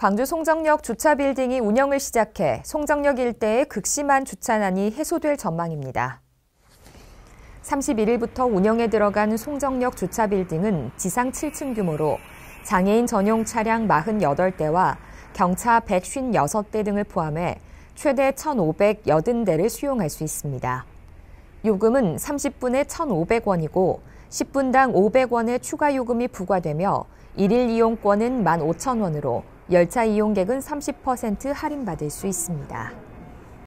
광주 송정역 주차 빌딩이 운영을 시작해 송정역 일대의 극심한 주차난이 해소될 전망입니다. 31일부터 운영에 들어간 송정역 주차 빌딩은 지상 7층 규모로 장애인 전용 차량 48대와 경차 156대 등을 포함해 최대 1,580대를 수용할 수 있습니다. 요금은 30분에 1,500원이고 10분당 500원의 추가 요금이 부과되며 1일 이용권은 15,000원으로 열차 이용객은 30% 할인받을 수 있습니다.